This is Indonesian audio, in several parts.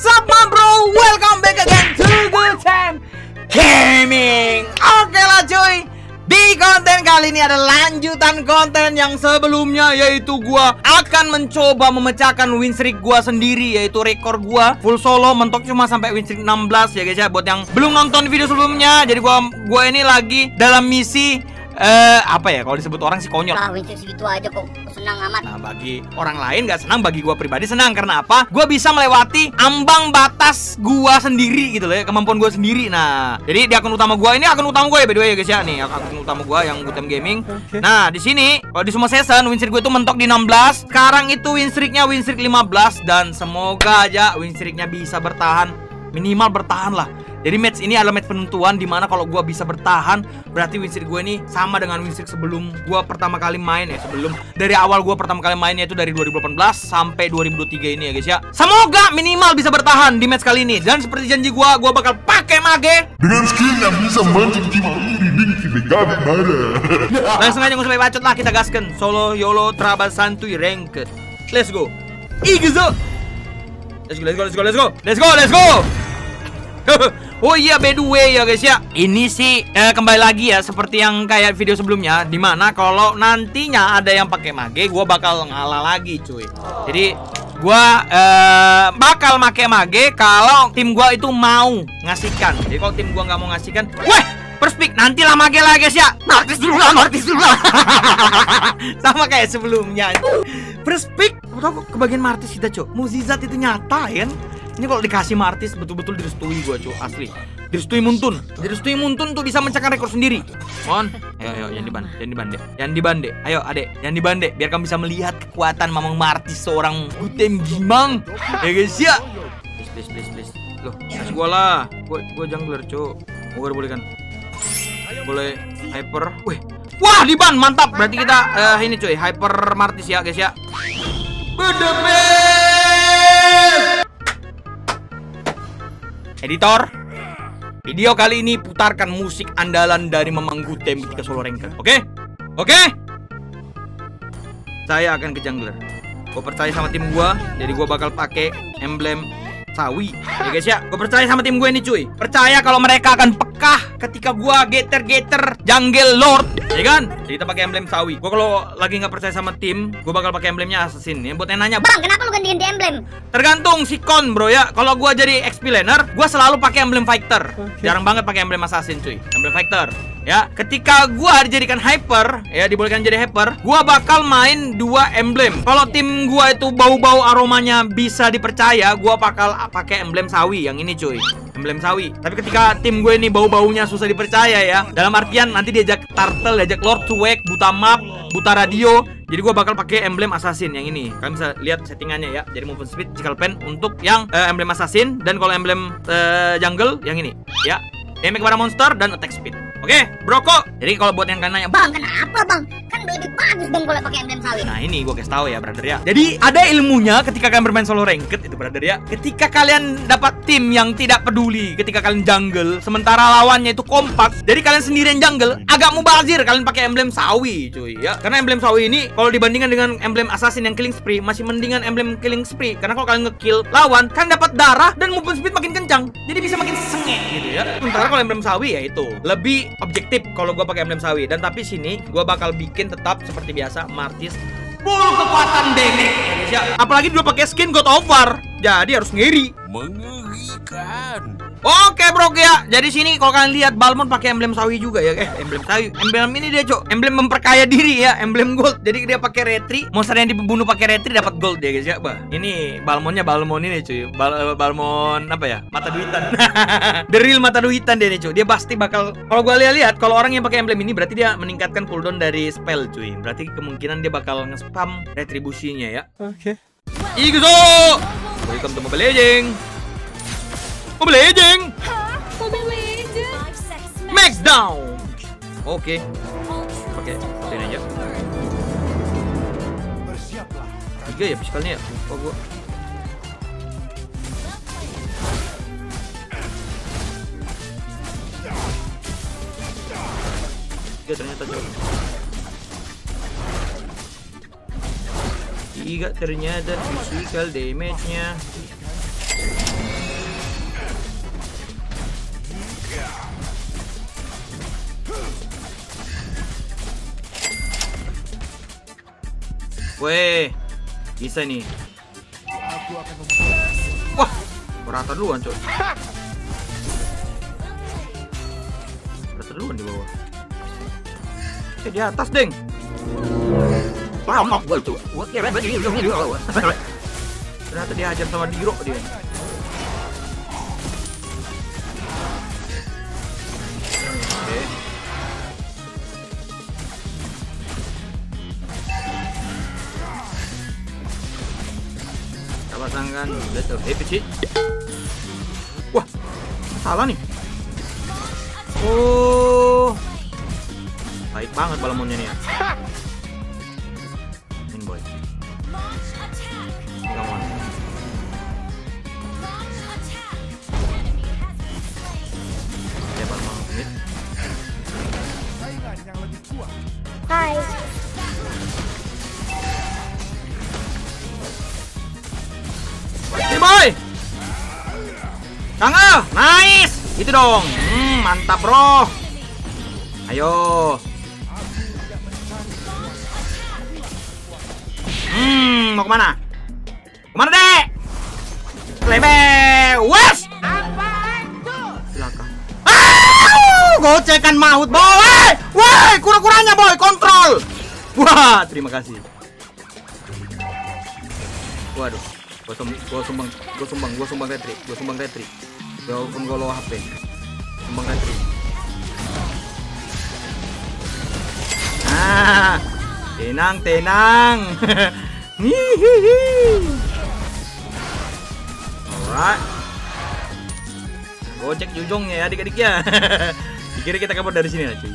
What's up my bro? Welcome back again to Good Time Gaming. Oke lah cuy. Di konten kali ini ada lanjutan konten yang sebelumnya yaitu gua akan mencoba memecahkan win streak gua sendiri yaitu rekor gua full solo mentok cuma sampai win streak 16 ya guys ya. Buat yang belum nonton video sebelumnya jadi gua gua ini lagi dalam misi eh apa ya? Kalau disebut orang sih konyol. Ah, Winston segitu aja kok senang amat. Nah, bagi orang lain nggak senang, bagi gua pribadi senang karena apa? Gua bisa melewati ambang batas gua sendiri gitu loh ya, kemampuan gua sendiri. Nah, jadi di akun utama gua ini akun utama gua ya by the way ya guys ya nih, akun utama gua yang Gutem Gaming. Nah, di sini kalau di semua season win streak gua itu mentok di 16. Sekarang itu win streaknya win streak 15 dan semoga aja win streaknya bisa bertahan minimal bertahan lah. Jadi match ini adalah match penentuan di mana kalau gua bisa bertahan berarti win streak gue ini sama dengan win streak sebelum gua pertama kali main ya sebelum dari awal gua pertama kali mainnya itu dari 2018 sampai 2023 ini ya guys ya. Semoga minimal bisa bertahan di match kali ini dan seperti janji gua gua bakal pakai mage. Dengan skill yang bisa mancing jiwa iri Niki Begami marah Langsung aja nggak usah bacot lah kita gaskan solo yolo trabal santuy ranked. Let's go. Igzo. Let's go, let's go, let's go, let's go, let's go, let's go. oh iya by the way ya guys ya. Ini sih eh, kembali lagi ya Seperti yang kayak video sebelumnya Di mana kalau nantinya ada yang pakai mage Gua bakal ngalah lagi cuy. Jadi gua eh, bakal pakai mage Kalau tim gua itu mau ngasihkan. Jadi kalau tim gua nggak mau ngasihkan Weh First pick nanti lah mage lah guys ya. Martis dulu lah Martis dulu lah. Sama kayak sebelumnya. First pick Tau kok kebagian Martis kita cok Muzizat itu nyata ya kan ini kalau dikasih Martis betul-betul direstui gua cuy asli. Direstui Muntun. Direstui Muntun tuh bisa mencahkan rekor sendiri. Mon, ayo ayo yang diban, yang dibande, yang dibande. Ayo adek, yang dibande biar kamu bisa melihat kekuatan Mamang Martis seorang Gutem Gimang. Ya guys ya. Please please please please. Loh, kasih gua lah. Gua gua jungler, cuy. Gua boleh kan? Boleh hyper. Wih. Wah, diban mantap. Berarti kita eh, ini cuy, hyper Martis ya guys ya. Bedebet. Editor, video kali ini putarkan musik andalan dari Mamang Gutem ketika solo ranked. Oke? Oke? Saya akan ke jungler. Gue percaya sama tim gua, jadi gua bakal pakai emblem sawi. Ya guys ya, gue percaya sama tim gue ini cuy. Percaya kalau mereka akan pekah ketika gua getter-getter jungle lord, ya kan? Jadi kita pakai emblem sawi. Gue kalau lagi nggak percaya sama tim, gue bakal pakai emblemnya assassin. Ya buat yang nanya, Bang, kenapa lu ganti-ganti emblem? Tergantung si kon bro ya. Kalau gua jadi XP laner, gua selalu pakai emblem fighter. Jarang banget pakai emblem assassin cuy. Emblem fighter. Ya, ketika gua dijadikan hyper, ya dibolehkan jadi hyper, gua bakal main dua emblem. Kalau tim gua itu bau-bau aromanya bisa dipercaya, gua bakal pakai emblem sawi yang ini cuy. Emblem sawi. Tapi ketika tim gue ini bau-baunya susah dipercaya ya. Dalam artian nanti diajak turtle, diajak lord cuek, buta map, buta radio, jadi gua bakal pakai emblem assassin yang ini. Kalian bisa lihat settingannya ya. Jadi movement speed, cikal pen untuk yang eh, emblem assassin dan kalau emblem eh, jungle yang ini ya. Damage kepada monster dan attack speed. Oke, broko. Jadi kalau buat yang kalian nanya, Bang, kenapa bang? Kan lebih bagus bang kalau pakai emblem sawi. Nah ini gue kasih tahu ya brother ya Jadi ada ilmunya ketika kalian bermain solo ranked itu brother ya Ketika kalian dapat tim yang tidak peduli ketika kalian jungle Sementara lawannya itu kompak Jadi kalian sendirian jungle agak mubazir kalian pakai emblem sawi cuy ya Karena emblem sawi ini kalau dibandingkan dengan emblem assassin yang killing spree Masih mendingan emblem killing spree Karena kalau kalian ngekill lawan kan dapat darah dan movement speed makin kencang Jadi bisa makin sengit gitu ya Sementara kalau emblem sawi ya itu Lebih objektif kalau gue pakai emblem sawi Dan tapi sini gue bakal bikin tetap seperti biasa Martis full kekuatan damage. Apalagi dulu pakai skin God of War. Jadi harus ngiri. Mengerikan. Oke bro ya. Jadi sini kalau kalian lihat Balmon pakai emblem sawi juga ya. Eh emblem sawi. Emblem ini dia cok. Emblem memperkaya diri ya. Emblem gold. Jadi dia pakai retri. Monster yang dibunuh pakai retri dapat gold ya guys ya. Bah. Ini Balmonnya Balmon ini cuy. Bal eh, Balmon apa ya? Mata duitan. The real mata duitan dia nih cuy. Dia pasti bakal. Kalau gua lihat-lihat kalau orang yang pakai emblem ini berarti dia meningkatkan cooldown dari spell cuy. Berarti kemungkinan dia bakal nge-spam retribusinya ya. Oke. Igzo! Welcome to Mobile Legends. Mobile Legends. Smackdown. Oke. Oke, pakein aja. Tiga ya fiskalnya ya. Lupa gua. Tiga ternyata jauh. Tiga ternyata physical damage-nya Weh, bisa nih. Wah, rata duluan coy. Rata duluan di bawah. Eh di atas deng. Lama gue tuh. Ternyata dihajar sama Diro dia. Betul happy cheat. Wah, salah nih. Oh, baik banget balamonnya nih ya. Tangga, nice. Itu dong. Hmm, mantap bro. Ayo. Hmm, mau ke mana? Ke mana dek? Lebe, wes. Gocekan maut boy. Woi, kura-kuranya boy, kontrol. Wah, terima kasih. Waduh, gua, gua sumbang, gua sumbang, gua sumbang retri, gua sumbang retri. Walaupun gua low HP, retri. Ah, tenang, tenang. Hihihi. Alright. Gojek jujungnya ya adik-adik ya. Dikira kita kabur dari sini cuy.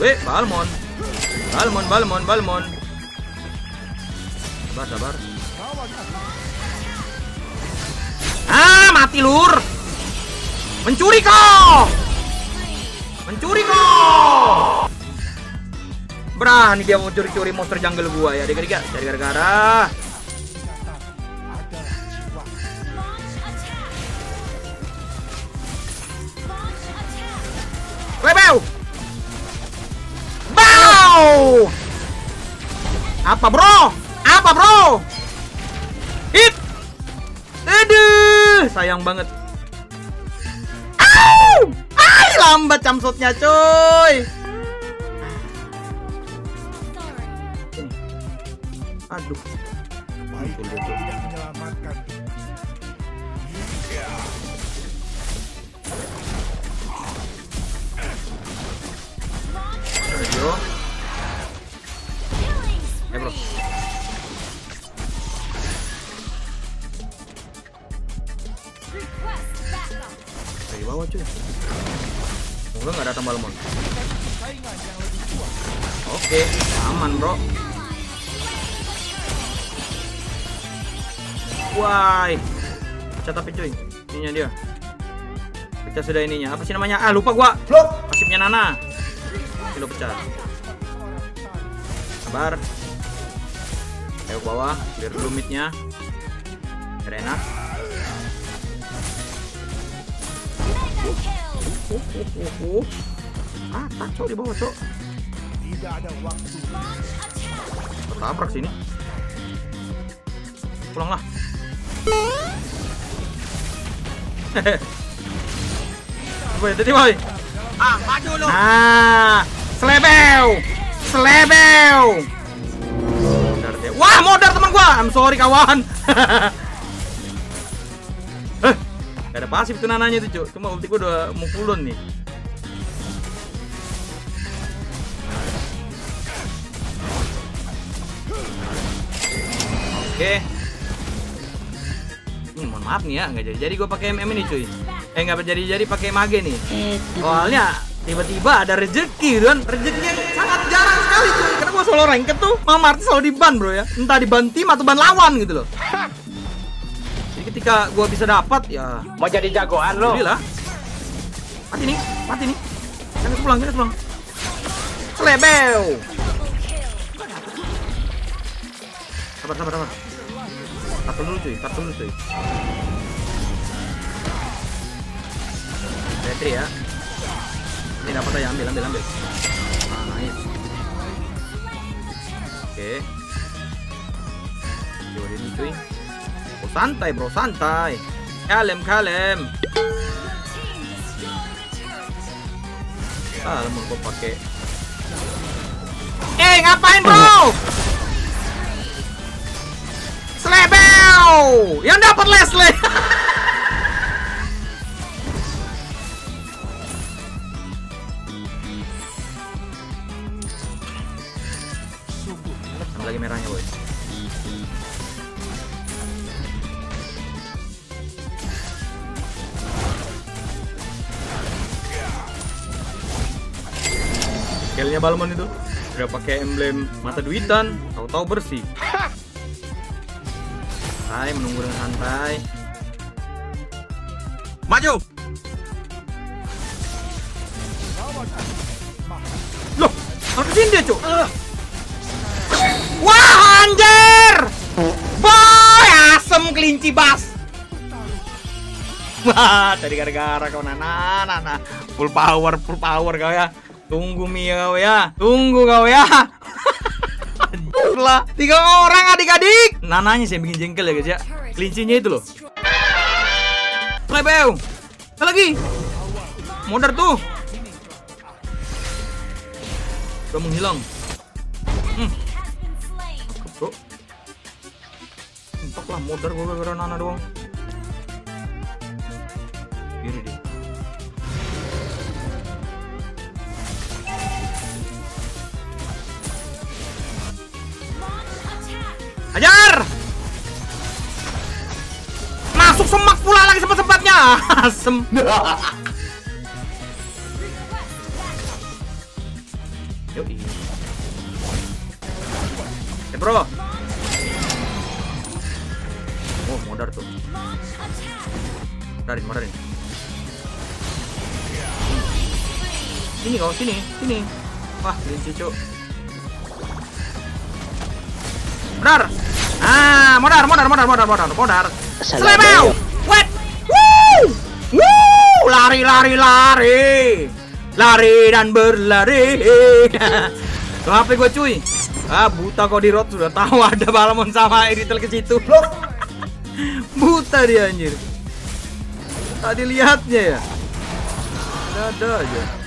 Weh, Balmon. Balmon, Balmon, Balmon. Sabar, sabar. Ah, mati lur. Mencuri kau. Mencuri kau. Berani dia mau curi-curi monster jungle gua ya, adik-adik ya. Cari gara-gara. Webeu. Bau. Apa bro? Apa bro? Hit. Aduh, sayang banget. Au! Ay, lambat camsotnya, coy. Aduh. Ayo. Eh, bro. Bawah cuy. Semoga nggak datang balmon. Oke, aman bro. Why? Pecah tapi cuy. Ininya dia. Pecah sudah ininya. Apa sih namanya? Ah, lupa gua. Pasifnya Nana. Ini lo pecah. Sabar. Ayo ke bawah, biar dulu midnya. Ah, kacau di bawah, cok. Tidak ada waktu. Ketabrak sini. Pulanglah. Boy, tadi boy. Ah, maju lu. Ah, selebeu, selebeu. Wah, modar teman gua. I'm sorry kawan. Eh, gak ada pasif tuh nananya tuh, Cuk. Cuma ulti gua udah cooldown nih. Oke. Ini mohon maaf nih ya, nggak jadi jadi gue pakai MM ini cuy. Eh nggak jadi jadi pakai mage nih. Soalnya tiba-tiba ada rezeki kan, rezeki yang sangat jarang sekali cuy. Karena gue solo ranked tuh, Mama Marti selalu di ban bro ya. Entah di ban tim atau ban lawan gitu loh. Ketika gue bisa dapat ya, Mau jadi jagoan lu. alhamdulillah. Mati nih, mati nih. Jangan pulang, jangan pulang. Selebeu. Sabar, sabar, sabar. Kartu dulu cuy, kartu dulu cuy. Sentry ya. Ini dapat aja ambil ambil ambil. Nah, nice. Oke. Coba ini cuy. Santai bro, santai. Kalem kalem. Ah, mau gua pakai. Eh, ngapain bro? Slebel! Yang dapat Leslie. Balmon itu udah pakai emblem mata duitan, tahu-tahu bersih. Santai, menunggu dengan santai. Maju. Loh, ke sini dia, Cuk. Wah, anjir! Boy, asem kelinci bas. Wah, tadi gara-gara kau nana, nana. Full power, full power kau ya. Tunggu Mia kau ya. Tunggu kau ya. Lah. Tiga orang adik-adik. Nananya sih yang bikin jengkel ya guys ya. Kelincinya itu loh. Lebeu. Lagi. Modar tuh. Udah menghilang. Hmm. Bro. Entok lah modar gue gara-gara Nana doang. Asem. Yoi. Eh bro. Oh modar tuh. Modarin, modarin. Sini kau, sini, sini. Wah, kelinci cuk. Modar. Ah, modar, modar, modar, modar, modar, modar. Selebel. Woo! Lari, lari, lari. Lari dan berlari. Tuh HP gue cuy. Ah, buta kau di road sudah tahu ada Balmon sama Eritel ke situ. buta dia anjir. Tadi lihatnya ya. Ada aja.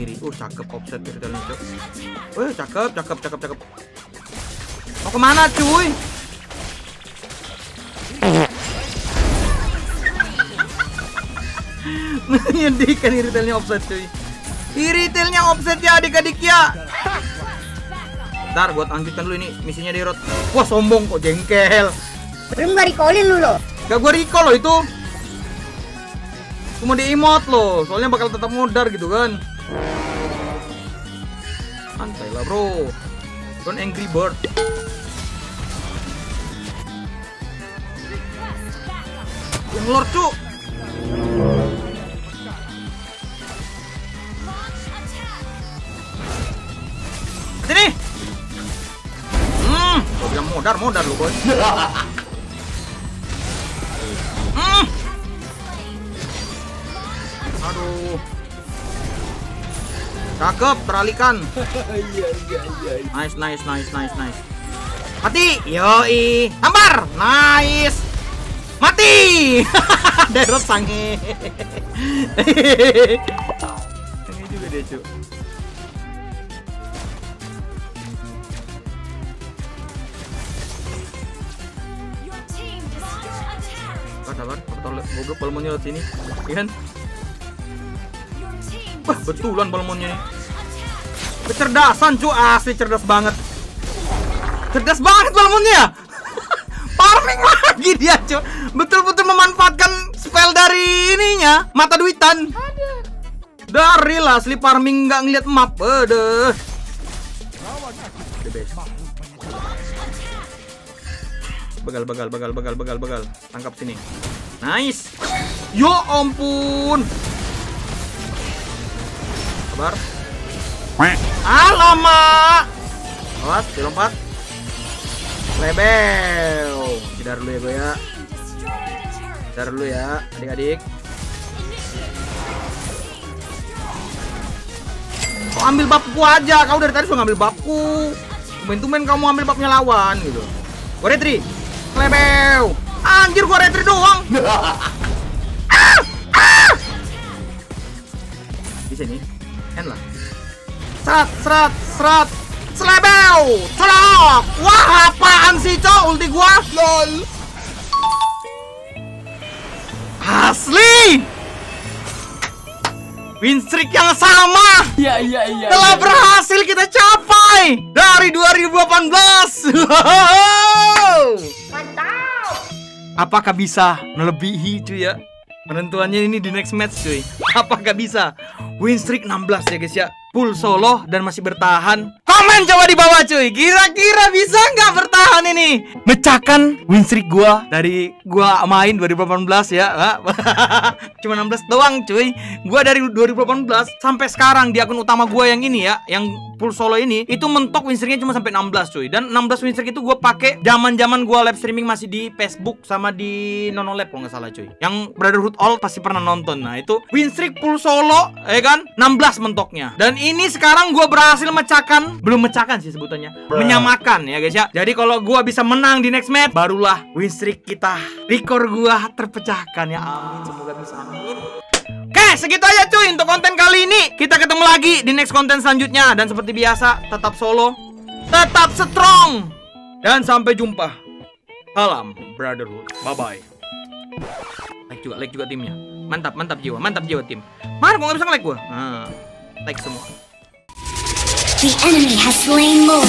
Kiri, uh cakep offset Iritelnya cok. Wih cakep, cakep, cakep, cakep. Mau ke mana cuy? Menyedihkan Iritelnya offset cuy. Iritelnya offset ya adik-adik ya. Ntar buat lanjutkan dulu ini misinya di road. Wah sombong kok jengkel. Belum gak recallin lu lo. Gak gue recall loh itu Cuma di emote loh Soalnya bakal tetap modar gitu kan Santai lah bro. Don't angry bird. Yang lord cu Sini Hmm. Gua bilang modar modar lu boy Cakep, teralikan. Nice, nice, nice, nice, nice. Mati. Yoi. Tampar. Nice. Mati. Derot sange. Sange juga dia, cu. Sabar, sabar. Aku tahu goblok balmonnya lewat sini. Iya kan? Wah, betulan balmonnya. Kecerdasan cu, asli cerdas banget. Cerdas banget balmonnya ya. Farming lagi dia cu. Betul-betul memanfaatkan spell dari ininya, mata duitan. Dari lah asli farming nggak ngeliat map. Aduh. Begal, begal, begal, begal, begal, begal. Tangkap sini. Nice. Yo ampun. Sabar. Alamak. Awas, dilompat. Lebel. Tidak dulu ya gue ya. Tidak dulu ya, adik-adik. Kau ambil babku aja, kau dari tadi sudah ngambil babku. Tumen-tumen kamu ambil babnya lawan gitu. Gue retri. Lebel. Anjir gue retri doang. Ah! Ah! Bisa nih. End lah. Serat, serat, serat. Selebel. Colok. Wah, apaan sih, Cok? Ulti gua. LOL. Asli. Win streak yang sama Iya iya iya. telah berhasil kita capai dari 2018. Mantap. Apakah bisa melebihi cuy ya? Penentuannya ini di next match cuy. Apakah bisa? Win streak 16 ya guys ya. Full solo dan masih bertahan. Komen coba di bawah cuy. Kira-kira bisa nggak bertahan ini? Mecahkan win streak gua dari gua main 2018 ya. Cuma 16 doang cuy. Gua dari 2018 sampai sekarang di akun utama gua yang ini ya, yang full solo ini itu mentok win streaknya cuma sampai 16 cuy. Dan 16 win streak itu gua pakai zaman-zaman gua live streaming masih di Facebook sama di Nono Lab kalau nggak salah cuy. Yang Brotherhood All pasti pernah nonton. Nah, itu win streak full solo ya kan 16 mentoknya. Dan ini sekarang gua berhasil mecahkan, belum mecahkan sih sebutannya. Menyamakan ya guys ya. Jadi kalau gua bisa menang di next match barulah win streak kita rekor gua terpecahkan ya. Amin. Semoga bisa amin. Oke, segitu aja cuy untuk konten kali ini. Kita ketemu lagi di next konten selanjutnya dan seperti biasa tetap solo, tetap strong dan sampai jumpa. Salam brotherhood. Bye bye. Like juga, like juga timnya. Mantap, mantap jiwa, mantap jiwa tim. Mana gua nggak bisa nge-like gua? Nah, like semua. The enemy has slain Lord.